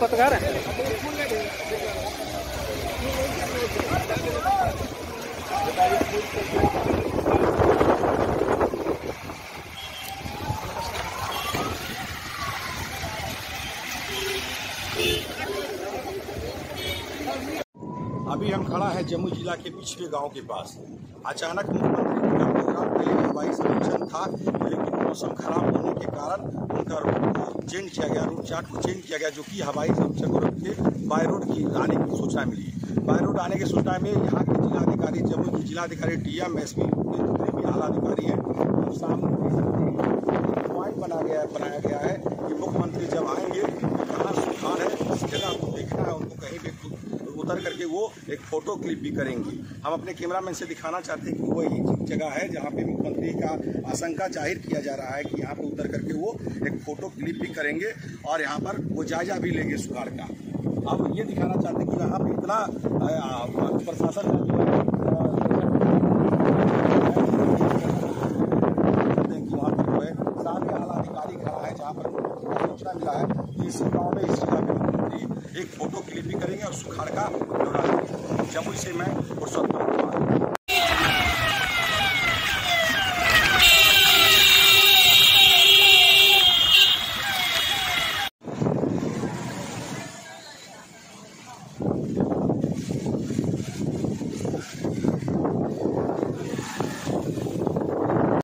पत्रकार हैं? अभी हम खड़ा है जम्मू जिला के पिछले गाँव के पास। अचानक मुख्यमंत्री का प्रोग्राम पहले हवाई संरक्षण था, लेकिन मौसम खराब होने के कारण उनका चेंज किया गया रूट चार्ट को चेंज किया गया, जो कि हवाई संरक्षण को बाय रोड की आने की सूचना मिली। बाय रोड आने की सूचना में यहाँ के जिलाधिकारी, जम्मू के जिलाधिकारी डी एम एस पी जितने भी आला अधिकारी हैं। सामने देख सकते हैं पॉइंट बना गया बनाया गया है कि मुख्यमंत्री जब आएँगे तो कहाँ सुधार है इस जगह को देखना है उनको कहीं भी उतर करके वो एक फ़ोटो क्लिप भी करेंगी। हम अपने कैमरामैन से दिखाना चाहते हैं कि वो एक जगह है जहाँ पे मुख्यमंत्री का आशंका ज़ाहिर किया जा रहा है कि यहाँ पे उतर करके वो एक फ़ोटो क्लिप भी करेंगे और यहाँ पर वो जायजा भी लेंगे सुधार का। अब ये दिखाना चाहते हैं कि यहाँ पे इतना प्रशासन का जो है, आ, कि वहाँ पर जो है सारे आला अधिकारी खड़ा है जहाँ पर सूचना मिला है। कि इसी गाँव में इस पे मुख्यमंत्री एक फ़ोटो क्लिप भी करेंगे और सुखाड़ का दौरा जमुई से मैं पुरुषोत्तम